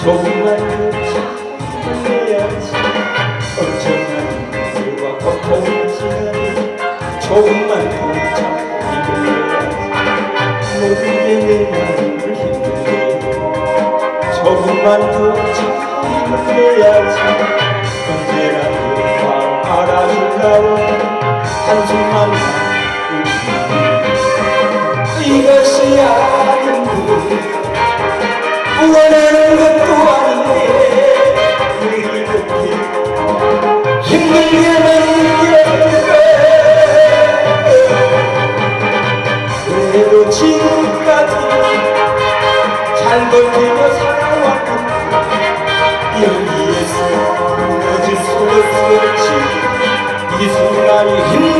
더 참아야지 엄청난 일과 고통을 지나니 조금만 더 참아야지 모든 게내 마음을 힘들게 해. 조금만 더 참아야지 언제나 그 마음 알아준다고 한숨 잘 버티며 살아왔던 여기에서 무너질 수 없었지 이 순간이 힘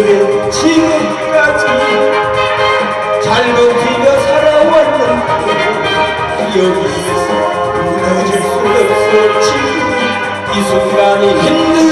그래 지금까지 잘 버티며 살아왔는데 여기에서 무너질 수 없어. 지금 이 순간이 힘든